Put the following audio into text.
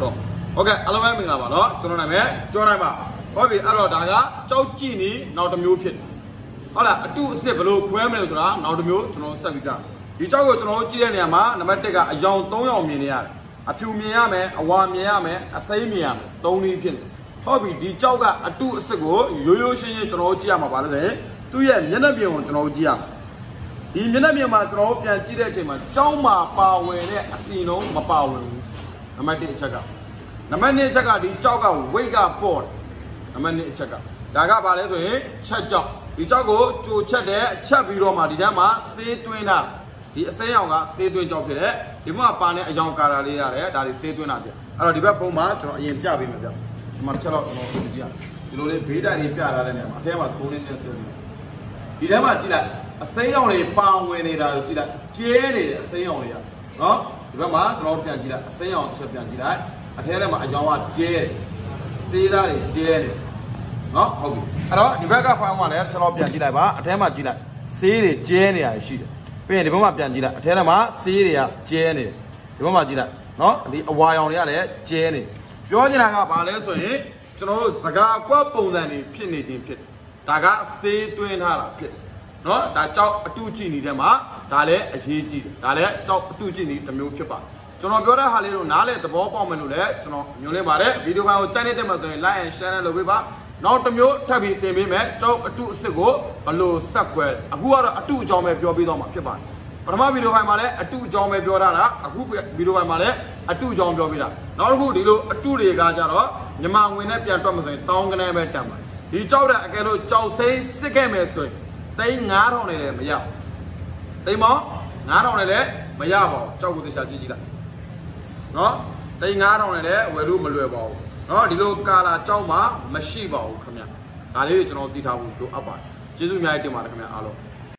တော့ဟုတ်ကဲ့အားလုံးပဲမင်္ဂလာပါနော်ကျွန်တော်နာမည်ကျော်နိုင်ပါဟုတ်ပြီအဲ့တော့ဒါကကြောက်ကြည့်နီနောက်တစ်မျိုးဖြစ်ဟုတ်လားအတုအစစ်ဘယ်လိုခွဲမလဲဆိုတာနောက်တစ်မျိုးကျွန်တော်ဆက်ပြီးကြဒီကြောက်ကိုကျွန်တော်ကြည့်တဲ့နေရာမှာနံပါတ်1ကအယောင်3ယောင်မြင်နေရတယ်အဖြူမြင်ရမယ်အဝါမြင်ရမယ်အစိမ့်မြင်ရမယ်သုံးနည်းဖြစ်နေဟုတ်ပြီဒီကြောက်ကအတုအစစ်ကိုရိုးရိုးရှင်းရှင်းကျွန်တော်ကြည့်ရမှာပါလို့ဆိုရင်သူ့ရဲ့မျက်နှာပြင်ကိုကျွန်တော်ကြည့်ရမှာဒီမျက်နှာပြင်မှာကျွန်တော်ပြန်ကြည့်တဲ့အချိန်မှာကြောင်းမှာပါဝင်တဲ့အစီနှုံးမပါဝင်ဘူး နံပါတ်1အချက်ကနံပါတ်2အချက်ကဒီကြောက်ကဝိတ်ကပေါ့တယ်နံပါတ်2အချက်ကဒါကဘာလဲဆိုရင်ချက်ကြောက်ဒီကြောက်ကိုကြိုချက်တယ်ချက်ပြီးတော့မှဒီထဲမှာဆေးသွင်းတာဒီအစိမ်းရောင်ကဆေးသွင်းကြောက်ဖြစ်တယ်ဒီမှာပါနေအယောင်ကာတာလေးရတယ်ဒါတွေဆေးသွင်းတာပြအဲ့တော့ဒီဘက်ဖုန်းမှာကျွန်တော်အရင်ပြပေးမယ်ပြဒီမှာတစ်ချက်တော့ကျွန်တော်ကြည့်ရဒီလိုလေးဘေးတိုင်လေးပြထားတဲ့နေရာမှာအထဲမှာဆိုးလေးနဲ့ဆွဲပြီးဒီထဲမှာကြည့်လိုက်အစိမ်းရောင်လေးပါဝင်နေတာကိုကြည့်လိုက်ကျဲနေတယ်အစိမ်းရောင်လေးကနော် ဒီဘက်မှာကျွန်တော်ပြန်ကြည့်လိုက်အစိမ်းရောင်တစ်ချက်ပြန်ကြည့်လိုက်အထဲထဲမှာအယောင်ကကျဲတယ်ဆေးသားတွေကျဲတယ်နော်ဟုတ်ပြီအဲ့တော့ဒီဘက်ကဖိုင်မှာလည်းကျွန်တော်ပြန်ကြည့်လိုက်ပါအထဲမှာကြည့်လိုက်ဆေးတွေကျဲနေတာရှိတယ်ပြီးရင်ဒီဘက်မှာပြန်ကြည့်လိုက်အထဲထဲမှာဆေးတွေကကျဲနေတယ်ဒီဘက်မှာကြည့်လိုက်နော်ဒီအဝါရောင်တွေကလည်းကျဲနေတယ်ပြောချင်တာကဘာလဲဆိုရင်ကျွန်တော်တို့စကားကွက်ပုံစံတွေဖြစ်နေခြင်းဖြစ်ဒါကဆေးသွင်းထားတာဖြစ်နော်ဒါကြောက်အတူကြည့်နေတဲ့မှာ ဒါလည်းအရေးကြီးတယ်ဒါလည်းကြောက်အတူကြည့်နေတစ်မျိုးဖြစ်ပါတယ်ကျွန်တော်ပြောတဲ့ဟာလေးတို့နားလေသဘောပေါက်မယ်လို့လည်းကျွန်တော်ညွှန်လင်းပါတယ်ဗီဒီယိုဖိုင်ကိုကြိုက်နေတဲ့မှာဆိုရင် like and share နဲ့လုပ်ပေးပါနောက်တစ်မျိုးထပ်ပြီးတင်ပေးမယ်ကြောက်အတုအစ်စ်ကိုဘလို့ဆက်ခွဲအခုကတော့အတုအကြောင်းပဲပြောပြတော့မှာဖြစ်ပါတယ်ပထမဗီဒီယိုဖိုင်မှာလည်းအတုအကြောင်းပဲပြောထားတာအခုဗီဒီယိုဖိုင်မှာလည်းအတုအကြောင်းပြောပြတာနောက်တစ်ခုဒီလိုအတုတွေကကြတော့မြန်မာငွေနဲ့ပြန်တွက်မှဆိုရင်တောင်းကနေပဲတန်ပါတယ်ဒီကြောက်တဲ့အကယ်လို့ကြောက်စိမ့်စစ်ခဲ့မယ်ဆိုရင်သိန်း9000နဲ့လည်းမရဘူး သိန်းမော9000နဲ့လည်းမရပါဘူးကြောက်ကိုသေချာကြည့်ကြည့်လိုက်နော်သိန်း9000နဲ့လည်းဝယ်လို့မလွယ်ပါဘူးနော်ဒီလိုကာလာကြောက်မှမရှိပါဘူးခင်ဗျဒါလေးတွေကျွန်တော်သိထားဖို့လိုအပ်ပါတယ်ကျေးဇူးအများကြီးတင်ပါတယ်ခင်ဗျအားလုံး